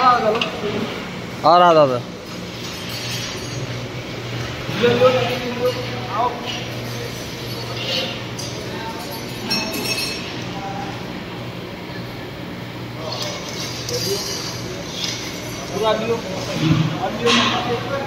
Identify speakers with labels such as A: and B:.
A: आ रहा दादा
B: पूरा दियो अब दियो